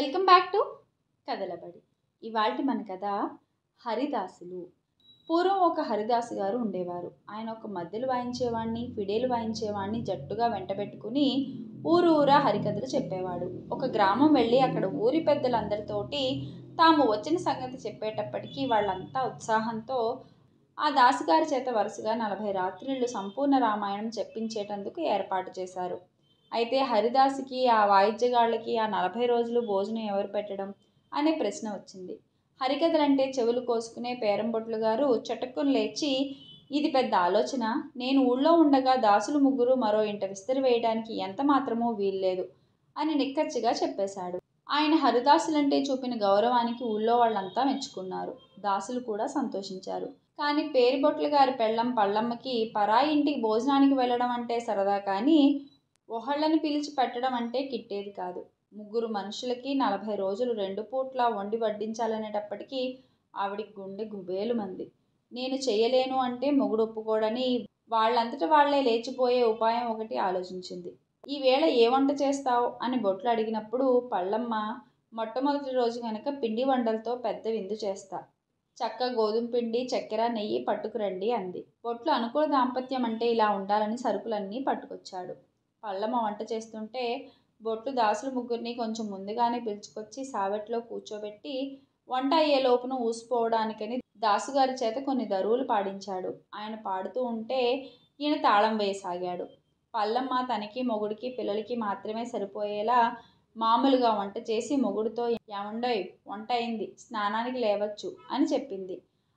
Welcome back to కథలబడి ఇవాళ మన కథ హరిదాసులు. పూర్వం ఒక హరిదాసు గారు ఉండేవారు. ఆయన ఒక మద్దెలు వాయించేవాడిని ఫిడేలు వాయించేవాడిని జట్టుగా వెంటబెట్టుకుని ఊరు ఊరా హరికథలు చెప్పేవాడు. ఒక గ్రామం వెళ్ళి అక్కడ ఊరి పెద్దలందరితోటి తాము వచ్చిన సంగతి చెప్పేటప్పటికీ వాళ్ళంతా ఉత్సాహంతో ఆ దాసుగారి చేత వరుసగా నలభై రాత్రిళ్ళు సంపూర్ణ రామాయణం చెప్పించేటందుకు ఏర్పాటు చేశారు. అయితే హరిదాసుకి ఆ వాయిద్యగాళ్ళకి ఆ నలభై రోజులు భోజనం ఎవరు పెట్టడం అనే ప్రశ్న వచ్చింది. హరికథలంటే చెవులు కోసుకునే పేరంబొట్లు గారు చటుక్కును లేచి ఇది పెద్ద ఆలోచన. నేను ఊళ్ళో ఉండగా దాసులు ముగ్గురు మరో ఇంట విస్తరి వేయడానికి ఎంత మాత్రమూ వీల్లేదు అని నిక్కచ్చిగా చెప్పేశాడు. ఆయన హరిదాసులంటే చూపిన గౌరవానికి ఊళ్ళో వాళ్ళంతా మెచ్చుకున్నారు. దాసులు కూడా సంతోషించారు. కానీ పేరుబొట్ల గారి పెళ్ళం పళ్ళమ్మకి పరాయి ఇంటికి భోజనానికి వెళ్ళడం అంటే సరదా కానీ ఒకళ్ళని పిలిచి పెట్టడం అంటే కిట్టేది కాదు. ముగ్గురు మనుషులకి నలభై రోజులు రెండు పూట్ల వండి వడ్డించాలనేటప్పటికీ ఆవిడికి గుండె గుబేలు మంది నేను చేయలేను అంటే మొగుడు ఒప్పుకోడని వాళ్ళంతట వాళ్ళే లేచిపోయే ఉపాయం ఒకటి ఆలోచించింది. ఈ వేళ ఏ వంట చేస్తావు? అని బొట్లు అడిగినప్పుడు పళ్ళమ్మ మొట్టమొదటి రోజు కనుక పిండి వంటలతో పెద్ద విందు చేస్తా. చక్క గోధుమ పిండి చక్కెర నెయ్యి పట్టుకురండి అంది. బొట్లు అనుకూల దాంపత్యం అంటే ఇలా ఉండాలని సరుకులన్నీ పట్టుకొచ్చాడు. పళ్ళమ్మ వంట చేస్తుంటే బొట్లు దాసులు ముగ్గురిని కొంచెం ముందుగానే పిలుచుకొచ్చి సావెట్లో కూర్చోబెట్టి వంట అయ్యే లోపున ఊసిపోవడానికని దాసుగారి చేత కొన్ని దరువులు పాడించాడు. ఆయన పాడుతూ ఉంటే ఈయన తాళం వేయసాగాడు. పల్లమ్మ తనకి మొగుడికి పిల్లలకి మాత్రమే సరిపోయేలా మామూలుగా వంట చేసి మొగుడితో ఏమండోయ్ వంట అయింది స్నానానికి లేవచ్చు అని చెప్పింది.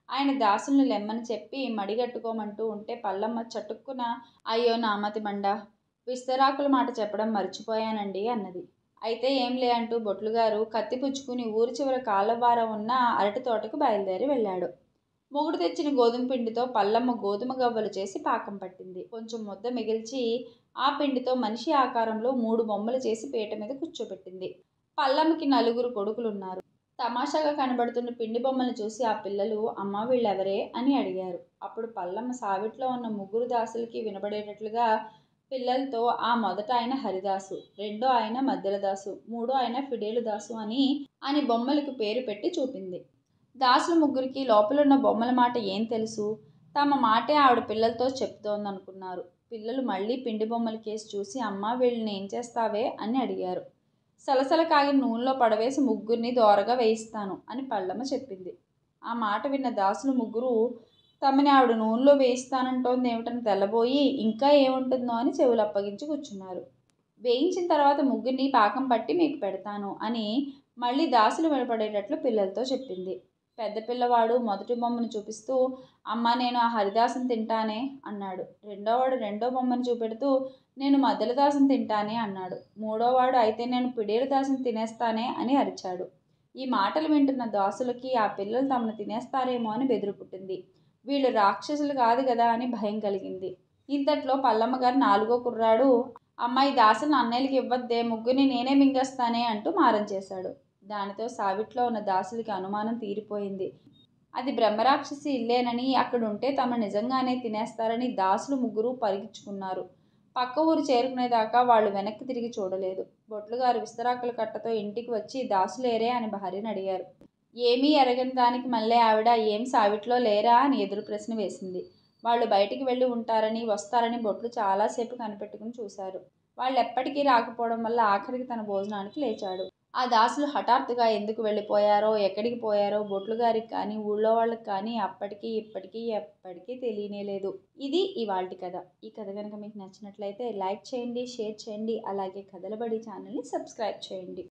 ఆయన దాసుల్ని లెమ్మని చెప్పి మడిగట్టుకోమంటూ ఉంటే పల్లమ్మ చటుక్కున అయ్యో నామతి మండ విస్తరాకుల మాట చెప్పడం మర్చిపోయానండి అన్నది. అయితే ఏం లే అంటూ బొట్లుగారు కత్తి పుచ్చుకుని ఊరి చివర కాళ్ళవారం ఉన్న అరటి తోటకు బయలుదేరి వెళ్ళాడు. మొగుడు తెచ్చిన గోధుమ పిండితో పల్లమ్మ గోధుమ గవ్వలు చేసి పాకం పట్టింది. కొంచెం ముద్ద మిగిల్చి ఆ పిండితో మనిషి ఆకారంలో మూడు బొమ్మలు చేసి పీట మీద కూర్చోబెట్టింది. పల్లమ్మకి నలుగురు కొడుకులున్నారు. తమాషాగా కనబడుతున్న పిండి బొమ్మలు చూసి ఆ పిల్లలు అమ్మ వీళ్ళెవరే? అని అడిగారు. అప్పుడు పల్లమ్మ సావిట్లో ఉన్న ముగ్గురు దాసులకి వినబడేటట్లుగా పిల్లలతో ఆ మొదట ఆయన హరిదాసు రెండో ఆయన మధ్యలదాసు మూడో ఆయన ఫిడేలు దాసు అని అని బొమ్మలకు పేరు పెట్టి చూపింది. దాసుల ముగ్గురికి లోపలున్న బొమ్మల మాట ఏం తెలుసు? తమ మాటే ఆవిడ పిల్లలతో చెప్తోందనుకున్నారు. పిల్లలు మళ్ళీ పిండి బొమ్మల కేసు చూసి అమ్మ వీళ్ళని ఏం చేస్తావే? అని అడిగారు. సలసల కాగిన నూనెలో పడవేసి ముగ్గురిని దోరగా వేయిస్తాను అని పళ్ళమ్మ చెప్పింది. ఆ మాట విన్న దాసులు ముగ్గురు తమని ఆవిడ నూనెలో వేయిస్తానంటోంది ఏమిటని తెల్లబోయి ఇంకా ఏముంటుందో అని చెవులు అప్పగించి కూర్చున్నారు. వేయించిన తర్వాత ముగ్గురిని పాకం పట్టి మీకు పెడతాను అని మళ్ళీ దాసులు వినపడేటట్లు పిల్లలతో చెప్పింది. పెద్ద పిల్లవాడు మొదటి బొమ్మను చూపిస్తూ అమ్మ నేను ఆ హరిదాసం తింటానే అన్నాడు. రెండోవాడు రెండో బొమ్మను చూపెడుతూ నేను మద్దలదాసం తింటానే అన్నాడు. మూడోవాడు అయితే నేను పిడేలు దాసం తినేస్తానే అని అరిచాడు. ఈ మాటలు వింటున్న దాసులకి ఆ పిల్లలు తమను తినేస్తారేమో అని బెదిరి పుట్టింది వీళ్ళు రాక్షసులు కాదు కదా అని భయం కలిగింది. ఇంతట్లో పల్లమ్మ గారు నాలుగో కుర్రాడు అమ్మాయి దాసను అన్నయ్యలకి ఇవ్వద్దే ముగ్గురిని నేనే మింగేస్తానే అంటూ మారం చేశాడు. దానితో సావిట్లో ఉన్న దాసులకి అనుమానం తీరిపోయింది. అది బ్రహ్మరాక్షసి ఇల్లేనని అక్కడుంటే తమ నిజంగానే తినేస్తారని దాసులు ముగ్గురు పరిగించుకున్నారు పక్క ఊరు చేరుకునేదాకా వాళ్ళు వెనక్కి తిరిగి చూడలేదు. బొట్లుగారు విస్తరాకుల కట్టతో ఇంటికి వచ్చి దాసులేరే అని భార్యను అడిగారు. ఏమీ ఎరగని దానికి మళ్ళీ ఆవిడ ఏం సావిట్లో లేరా అని ఎదురు ప్రశ్న వేసింది. వాళ్ళు బయటికి వెళ్ళి ఉంటారని వస్తారని బొట్లు చాలాసేపు కనిపెట్టుకుని చూశారు. వాళ్ళు ఎప్పటికీ రాకపోవడం వల్ల ఆఖరికి తన భోజనానికి లేచాడు. ఆ దాసులు హఠాత్తుగా ఎందుకు వెళ్ళిపోయారో ఎక్కడికి పోయారో బొట్లు గారికి కానీ ఊళ్ళో వాళ్ళకి కానీ అప్పటికీ ఇప్పటికీ ఎప్పటికీ తెలియనే లేదు. ఇది ఇవాళ కథ. ఈ కథ కనుక మీకు నచ్చినట్లయితే లైక్ చేయండి షేర్ చేయండి అలాగే కథలబడి ఛానల్ని సబ్స్క్రైబ్ చేయండి.